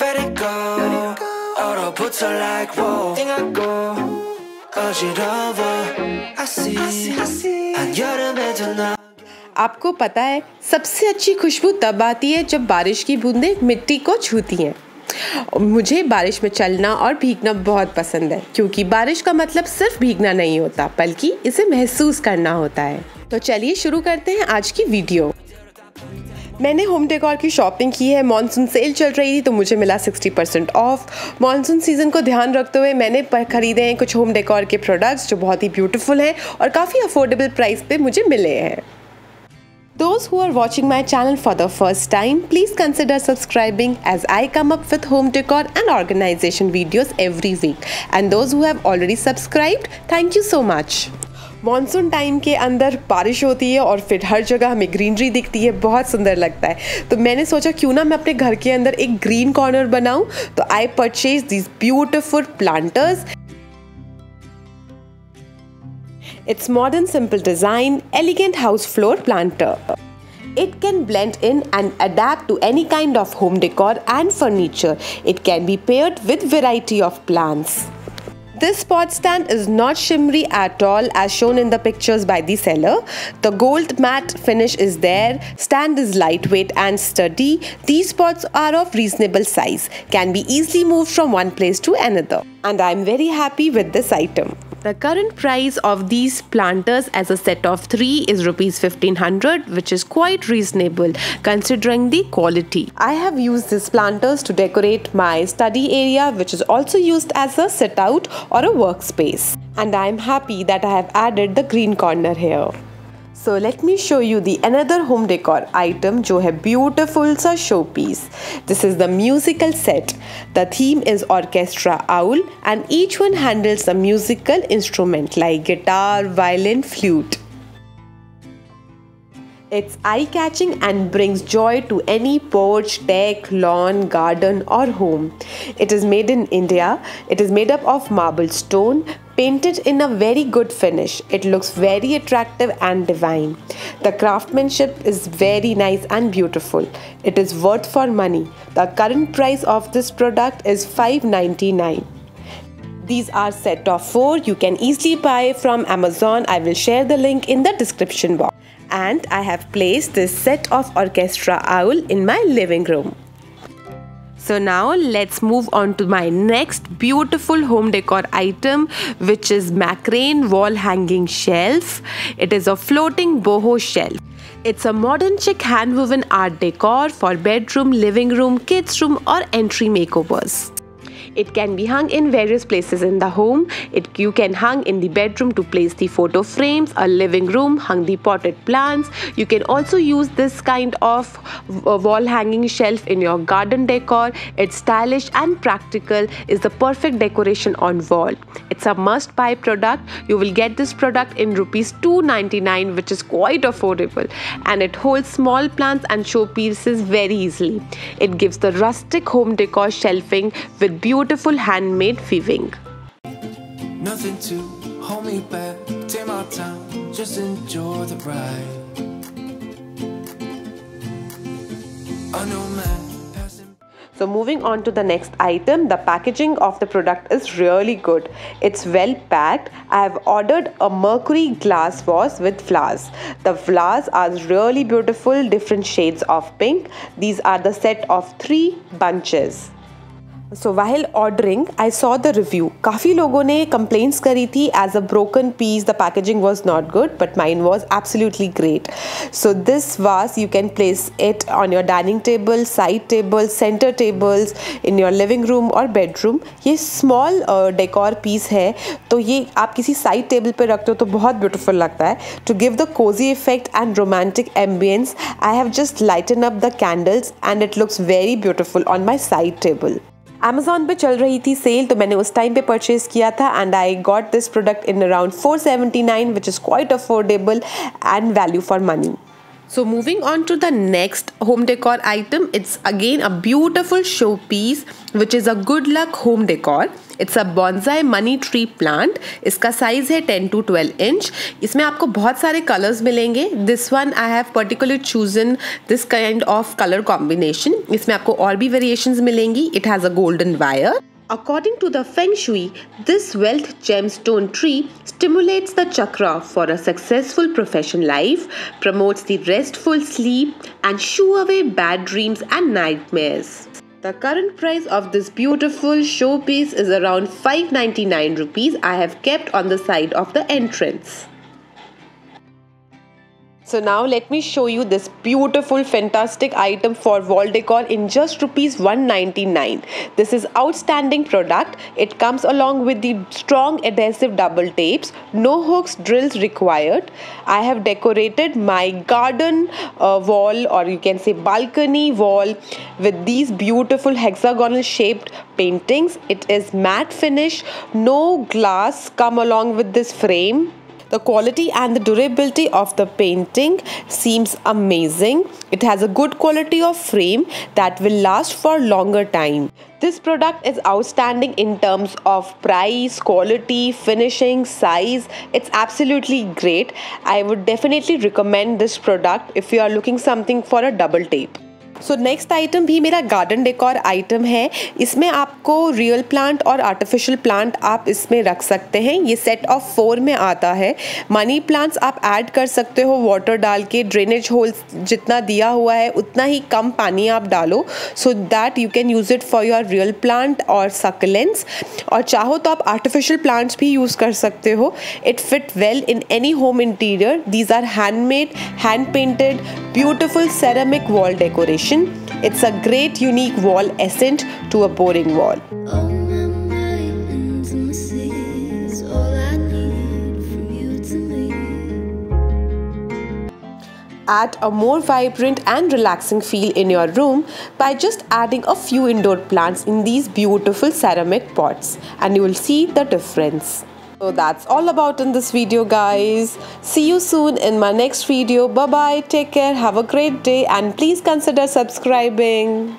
Let it go. Autoputs are like whoa. Think I go. 어지러워. I see. I see. 한여름에 더 나. आपको पता है सबसे अच्छी खुशबू तब आती है जब बारिश की बूंदें मिट्टी को छूती हैं मुझे बारिश में चलना और भीगना बहुत पसंद है क्योंकि बारिश का मतलब सिर्फ भीगना नहीं होता बल्कि इसे महसूस करना होता है तो चलिए शुरू करते हैं आज की वीडियो मैंने होम डेकोर की शॉपिंग की है मॉनसून सेल चल रही थी तो मुझे मिला 60% परसेंट ऑफ़ मानसून सीज़न को ध्यान रखते हुए मैंने खरीदे हैं कुछ होम डेकोर के प्रोडक्ट्स जो बहुत ही ब्यूटीफुल हैं और काफ़ी अफोर्डेबल प्राइस पे मुझे मिले हैं. दोस्त who are watching my channel for the first time please consider subscribing as I come up with home decor and organisation videos every week and those who already subscribed thank you so much monsoon time के अंदर बारिश होती है और फिर हर जगह हमें greenery दिखती है, बहुत सुंदर लगता है। तो मैंने सोचा क्यों ना मैं अपने घर के अंदर एक ग्रीन कॉर्नर बनाऊँ। तो I purchase these beautiful planters it's modern simple design elegant house floor planter it can blend in and adapt to any kind of home decor and furniture it can be paired with variety of plants This pot stand is not shimmery at all as shown in the pictures by the seller. The gold matte finish is there. Stand is lightweight and sturdy. These pots are of reasonable size. Can be easily moved from one place to another. And I am very happy with this item. The current price of these planters as a set of 3 is rupees 1500 which is quite reasonable considering the quality. I have used these planters to decorate my study area which is also used as a sit out or a workspace. And I am happy that I have added the green corner here. So let me show you the another home decor item जो है beautiful सा showpiece. This is the musical set. The theme is orchestra owl and each one handles a musical instrument like guitar, violin, flute. It's eye-catching and brings joy to any porch, deck, lawn, garden or home. It is made in India. It is made up of marble stone, painted in a very good finish. It looks very attractive and divine. The craftsmanship is very nice and beautiful. It is worth for money. The current price of this product is 5.99. These are set of 4. You can easily buy from Amazon. I will share the link in the description box and I have placed this set of orchestra owl in my living room. So now let's move on to my next beautiful home decor item which is Macrame wall hanging shelf. It is a floating boho shelf. It's a modern chic hand woven art decor for bedroom, living room, kids room or entry makeovers. It can be hung in various places in the home. It you can hang in the bedroom to place the photo frames, a living room, hang the potted plants. You can also use this kind of uh, wall hanging shelf in your garden decor. It's stylish and practical. is the perfect decoration on wall. It's a must buy product. You will get this product in rupees 299 which is quite affordable and it holds small plants and showpieces very easily. It gives the rustic home decor shelving with beautiful beautiful handmade weaving. Nothing to hold me back, take my time, just enjoy the ride. I know man. So moving on to the next item, the packaging of the product is really good. It's well packed. I have ordered a mercury glass vase with flowers. The flowers are really beautiful, different shades of pink. These are the set of three bunches. So while ordering I saw the review काफ़ी लोगों ने complaints करी थी as a broken piece the packaging was not good but mine was absolutely great so this was you can place it on your dining table side table centre tables in your living room और bedroom ये small decor piece है तो ये आप किसी side table पर रखते हो तो बहुत ब्यूटिफुल लगता है। To give the cosy effect and romantic ambience I have just lighten up the candles and it looks very beautiful on my side table Amazon पे चल रही थी सेल तो मैंने उस टाइम पे परचेज़ किया था and I got this product in around 479 which is quite affordable and value for money So moving on to the next home decor item, it's again a beautiful showpiece which is a good luck home decor. It's a bonsai money tree plant इसका size है 10 to 12 inch इसमें आपको बहुत सारे colours मिलेंगे this one I have particular chosen this kind of colour combination इसमें आपको और भी वेरिएशंस मिलेंगी it has a golden wire According to the Feng Shui, this wealth gemstone tree stimulates the chakra for a successful profession life, promotes the restful sleep, and shoo away bad dreams and nightmares. The current price of this beautiful showpiece is around 599 rupees I have kept on the side of the entrance. So now let me show you this beautiful fantastic item for wall decor in just rupees 199. This is outstanding product. It comes along with the strong adhesive double tapes. No hooks drills required. I have decorated my garden uh, wall or you can say balcony wall with these beautiful hexagonal shaped paintings. It is matte finish. No glass come along with this frame the quality and the durability of the painting seems amazing. It has a good quality of frame that will last for longer time. This product is outstanding in terms of price, quality, finishing, size. It's absolutely great. I would definitely recommend this product if you are looking something for a double tape. So next item भी मेरा garden decor item है। इसमें आपको real plant और artificial plant आप इसमें रख सकते हैं। ये सेट ऑफ़ फोर में आता है। मनी प्लांट्स आप ऐड कर सकते हो वाटर डाल के ड्रेनेज होल्स जितना दिया हुआ है, उतना ही कम पानी आप डालो। So that you can use it for your real plant और सकलेंस और चाहो तो आप आर्टिफिशियल प्लांट्स भी यूज़ कर सकते हो। It fit well in any home interior these are handmade hand painted beautiful ceramic wall decoration it's a great unique wall accent to a boring wall. add a more vibrant and relaxing feel in your room by just adding a few indoor plants in these beautiful ceramic pots and you will see the difference. So that's all about in this video guys. See you soon in my next video. Bye bye. Take care. Have a great day and please consider subscribing.